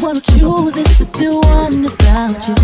One who chooses to still wonder about you.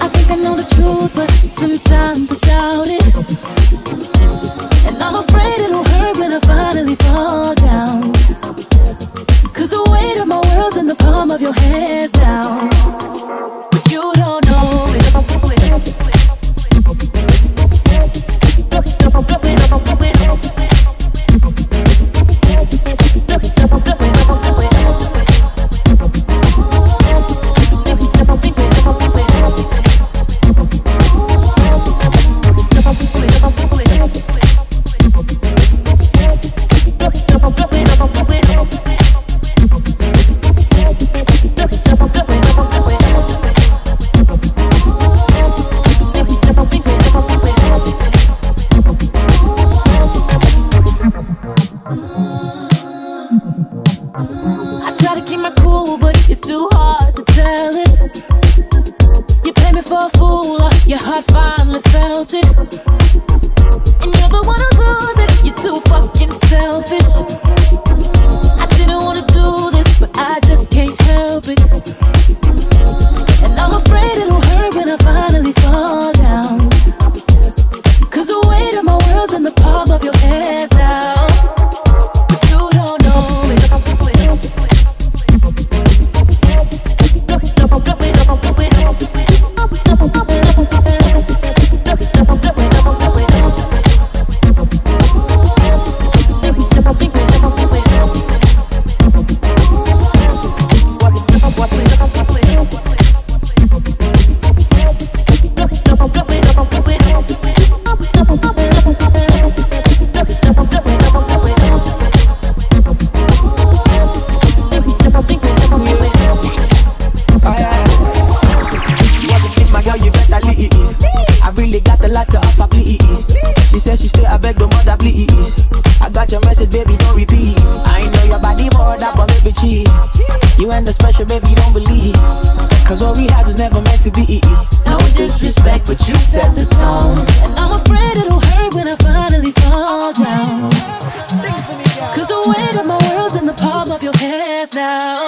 I think I know the truth, but sometimes I doubt it. And I'm afraid it'll hurt when I finally fall down. Cause the weight of my world's in the palm of your hands now. But you don't know it. Uh, your heart finally felt it. And you're the one who's losing. You're too fucking selfish. got your please. She said she stay, I beg the mother, please. I got your message, baby, don't repeat. I know your body more than but baby, cheat. You ain't the special, baby, don't believe. Cause what we had was never meant to be. No disrespect, but you set the tone. And I'm afraid it'll hurt when I finally fall down. Cause the weight of my world's in the palm of your hands now.